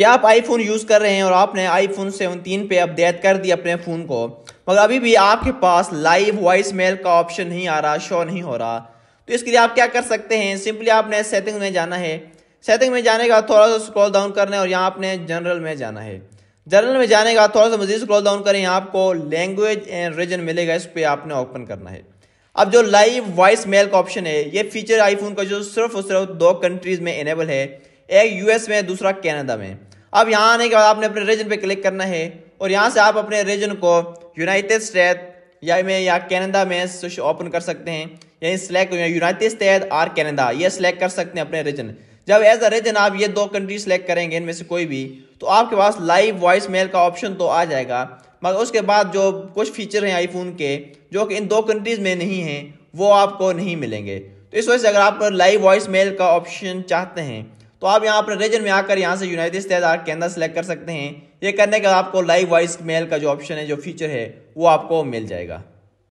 क्या आप iPhone use कर रहे हैं और आपने आईफोन सेवनटीन पे अपडेट कर दिया अपने फ़ोन को, मगर अभी भी आपके पास लाइव वॉइस मेल का ऑप्शन नहीं आ रहा शो नहीं हो रहा। तो इसके लिए आप क्या कर सकते हैं? सिंपली आपने सेटिंग में जाना है। सेटिंग में जाने का थोड़ा सा स्क्रॉल डाउन करना है और यहाँ आपने जनरल में जाना है। जनरल में जाने का थोड़ा सा मजीद स्क्रॉल डाउन करें आपको लैंग्वेज एंड रीजन मिलेगा, इस पर आपने ओपन करना है। अब जो लाइव वॉइस मेल का ऑप्शन है, ये फीचर आईफोन का जो सिर्फ़ और सिर्फ़ दो कंट्रीज़ में इनेबल है। एक यूएस में, दूसरा कनाडा में। अब यहाँ आने के बाद आपने अपने रीजन पे क्लिक करना है और यहाँ से आप अपने रीजन को यूनाइटेड स्टेट या में या कनाडा में ओपन कर सकते हैं। यही सिलेक्ट यूनाइटेड स्टेट और कनाडा ये सिलेक्ट कर सकते हैं अपने रीजन जब एज अ रीजन आप ये दो कंट्री सेलेक्ट करेंगे, इनमें से कोई भी तो आपके पास लाइव वॉइस मेल का ऑप्शन तो आ जाएगा। मगर उसके बाद जो कुछ फीचर हैं आईफोन के, जो कि इन दो कंट्रीज़ में नहीं हैं, वो आपको नहीं मिलेंगे। तो इस वजह से अगर आप लाइव वॉइस मेल का ऑप्शन चाहते हैं तो आप यहाँ अपने रीजन में आकर यहाँ से यूनाइटेड स्टेट आर्ट के अंदर सेलेक्ट कर सकते हैं। ये करने के बाद आपको लाइव वॉइस मेल का जो ऑप्शन है, जो फीचर है, वो आपको मिल जाएगा।